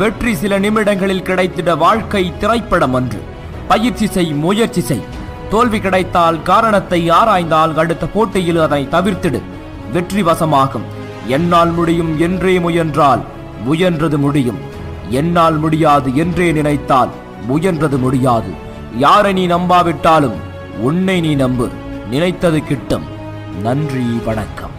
வெற்றி சில நிமிடங்களில் கிடைத்திட வாழ்க்கை திரைப்படம் அன்று. பயிற்சி செய் முயற்சி செய். தோல்வி கிடைத்தால் காரணத்தை ஆராய்ந்தால் அடுத்த போட்டியில் அதை தவிர்த்திடு. வெற்றி வசமாகும். என்னால் முடியும் என்றே முயன்றால் முயன்றது முடியும். என்னால் முடியாது என்றே நினைத்தால் முயன்றது முடியாது. யாரை நீ நம்பாவிட்டாலும் உன்னை நீ நம்பு. நினைத்தது கிட்டும். நன்றி வணக்கம்.